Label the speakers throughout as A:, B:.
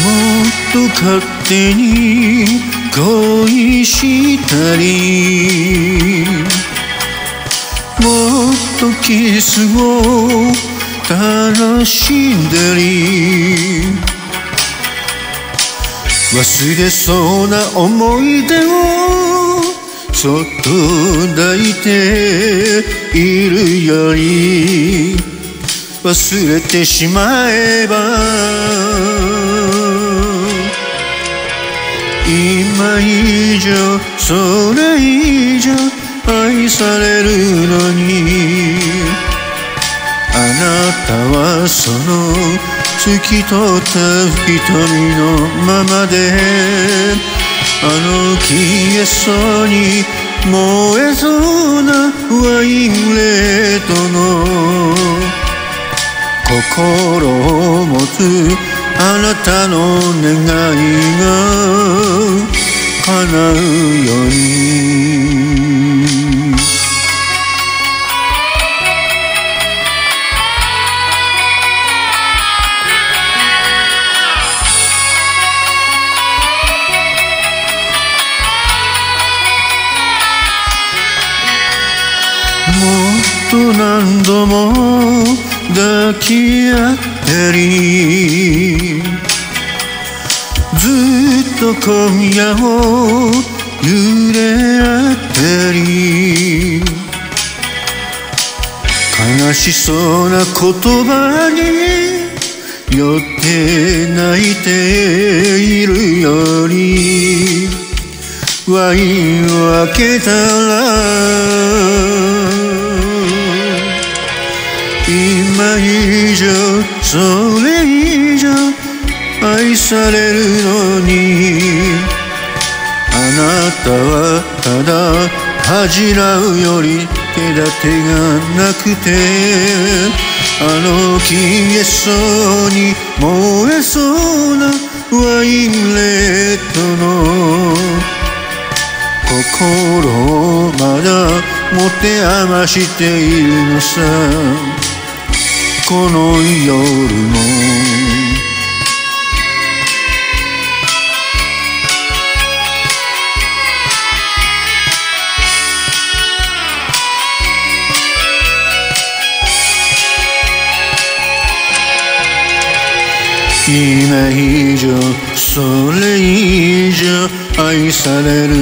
A: もっと勝手に恋したり。もっとキスを楽しんだり。忘れそうな思い出をそっと抱いているより。忘れてしまえば今以上それ以上愛されるのに。あなたはその透き通った瞳のままであの消えそうに燃えそうなワインレードの心を持つあなたの願いが叶うように。もっと何度も抱き合ったり。ずっと今夜を揺れ合ったり悲しそうな言葉に酔って泣いているよりワインを開けたら今以上それ以上愛されるのにあなたはただ恥じらうより手立てがなくてあの消えそうに燃えそうなワインレッドの心をまだ持て余しているのさ。この夜も今以上それ以上愛される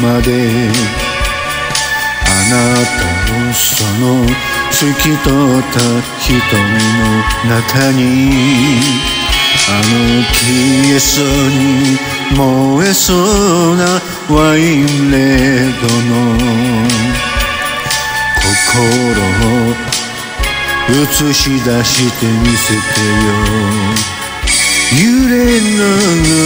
A: まで。あなたをその透き通った瞳の中にあの消えそうに燃えそうなワインレードの心を映し出してみせてよ。揺れなの